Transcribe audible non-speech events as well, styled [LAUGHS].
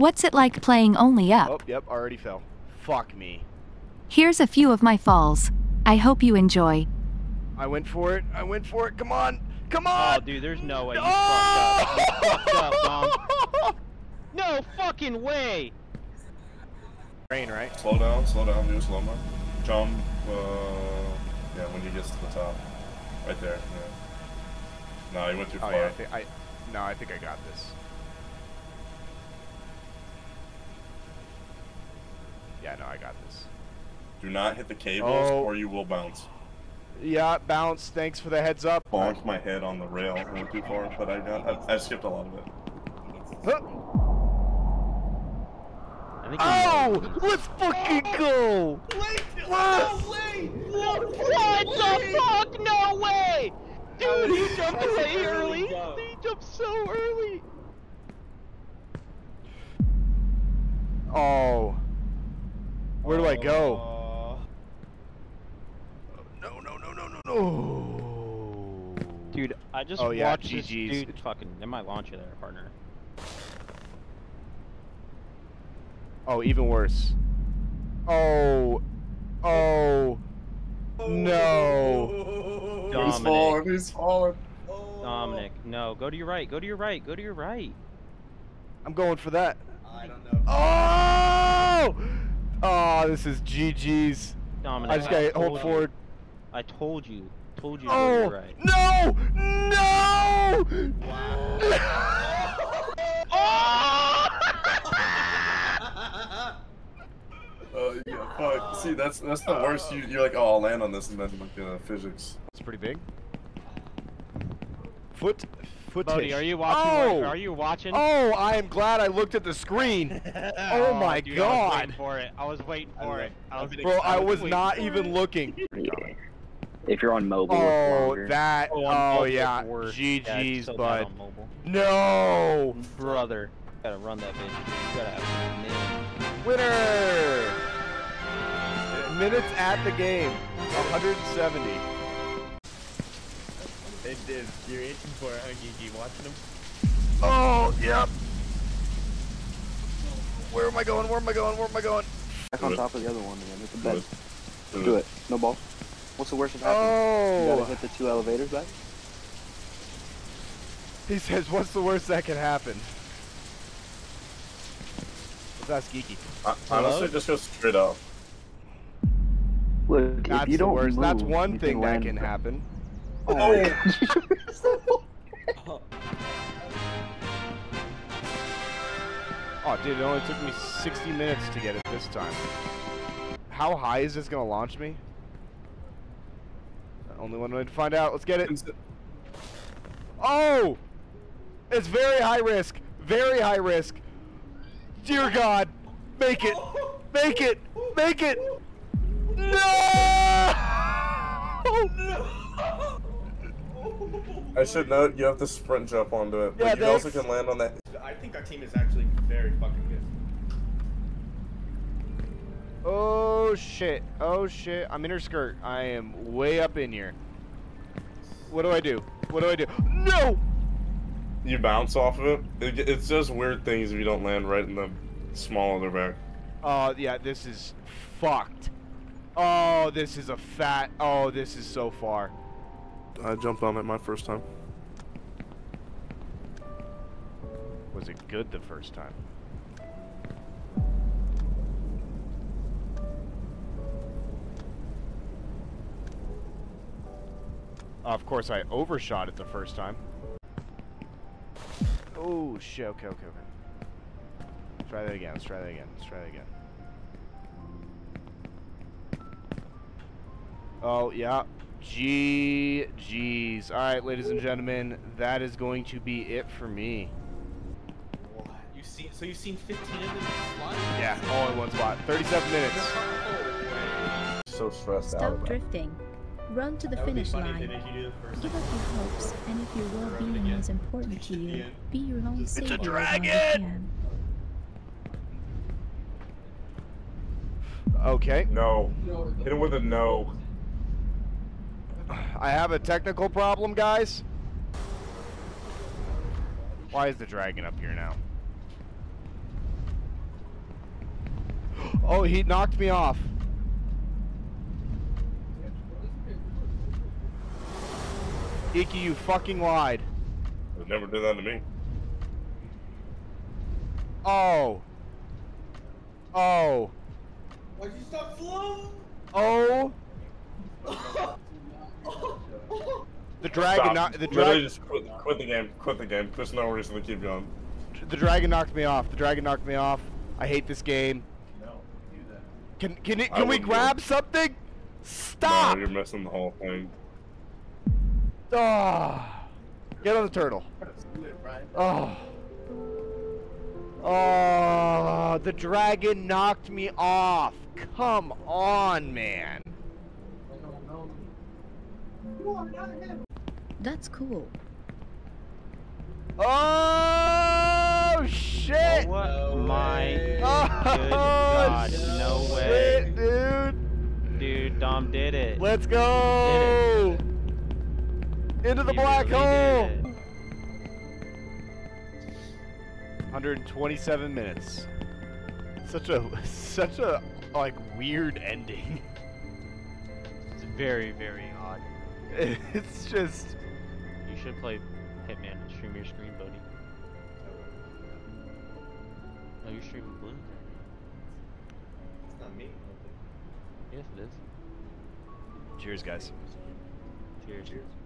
What's it like playing only up? Oh, yep, already fell. Fuck me. Here's a few of my falls. I hope you enjoy. I went for it. I went for it. Come on. Come on. Oh, dude, there's no way you oh! fucked up. You fucked up, Dom. [LAUGHS] No fucking way! Rain, right? Slow down, slow down, do a slow mo. Jump, uh, yeah, when you get to the top. Right there, yeah. No, you went too far. Oh far. yeah, I think I. No, I think I got this. Yeah, no, I got this. Do not hit the cables Oh. or you will bounce. Yeah, bounce. Thanks for the heads up. Bonked my head on the rail. I went too far, but I got, I, I skipped a lot of it. Huh. I think you Oh, let's fucking go! Let's- What the fuck? No way! Dude, he jumped way early! He jumped so early! Oh. Where do I go? Uh, No, no, no, no, no, no. Dude, I just Oh, yeah, watched this GG's. dude fucking in my launcher there, partner. Oh, even worse. Oh. Oh. No. He's Dominic. falling, he's falling. Dominic, no, go to your right, go to your right, go to your right. I'm going for that. I don't know. Oh! Oh, this is GG's. Dominic, I just gotta told hold you. forward. I told you. Told you to go to Oh! your right. No! No! Uh, [LAUGHS] yeah, fuck. See, that's that's the worst. You you're like, oh, I'll land on this, and then like uh, physics. It's pretty big. Foot, foot. Bodie, are you watching? Oh! Are you watching? Oh, I am glad I looked at the screen. [LAUGHS] Oh, oh my dude, I was god. waiting for it. I was waiting for it. I was Bro, I was waiting not even it. looking. [LAUGHS] If you're on mobile, Oh, that. Oh, Oh, mobile, yeah. it's worse. Yeah, GG's, so bud. No! Brother, gotta run that bitch. You gotta have. Winner! Minutes at the game 170. It did. You're itching for it, huh, Gigi? Watching him? Oh, yep. Where am I going? Where am I going? Where am I going? Back on top of the other one again. It's a bed. Do Do it. No ball. What's the worst that happens? You gotta Oh! hit the two elevators back. He says, what's the worst that can happen? Let's ask Geeky. I, honestly, just go straight up. Look, That's if you the don't worst. move, That's one thing that land can Oh. Oh, dude, it only took me 60 minutes to get it this time. How high is this gonna launch me? Only one way to find out. Let's get it. Oh! It's very high risk. Very high risk. Dear God, make it. Make it. Make it. No! I should note you have to sprint jump onto it, but Yeah, you also can land on that. I think our team is actually very fucking good. Oh shit. Oh shit. I'm in her skirt. I am way up in here. What do I do? What do I do? No! You bounce off of it. it. It's just weird things if you don't land right in the small of their back. Oh, yeah, this is fucked. Oh, this is a fat. Oh, this is so far. I jumped on it my first time. Was it good the first time? Uh, of course, I overshot it the first time. Oh, shit. Okay, okay, okay. Let's try that again. Let's try that again. Let's try that again. Oh, yeah. G G's. All right, ladies and gentlemen, that is going to be it for me. What? You see? So you've seen 15 of them flying? Yeah, all in one spot. 37 minutes. So stressed out Stop drifting. Run to the That finish line. they made you do the Give up your hopes, and if your well-being is important to you, be your own It's a savior as long as you dragon! can. Okay. No. Hit him with a no. I have a technical problem, guys. Why is the dragon up here now? [GASPS] oh, he knocked me off. Icky, you fucking lied. They never did that to me. Oh. Oh. Why'd you stop flow? Oh. [LAUGHS] The dragon, knocked the dragon, just quit, quit the game. Quit the game. There's no reason to keep going. the dragon knocked me off. The dragon knocked me off. I hate this game. No, do that. Can can it, I we do grab it. something? Stop! No, you're missing the whole thing. Ah. Get on the turtle. Oh. Oh, the dragon knocked me off. Come on, man. That's cool. Oh shit! What? My Oh, good God, no way. shit, dude. Dude, Dom did it. Let's go. Into the He black really hole. 127 minutes. Such a [LAUGHS] such a like weird ending. It's very, very odd. [LAUGHS] It's just You should play Hitman and stream your screen, buddy. No, you're streaming Bloons right It's not me. now. Yes, it is. cheers guys. Cheers. Cheers.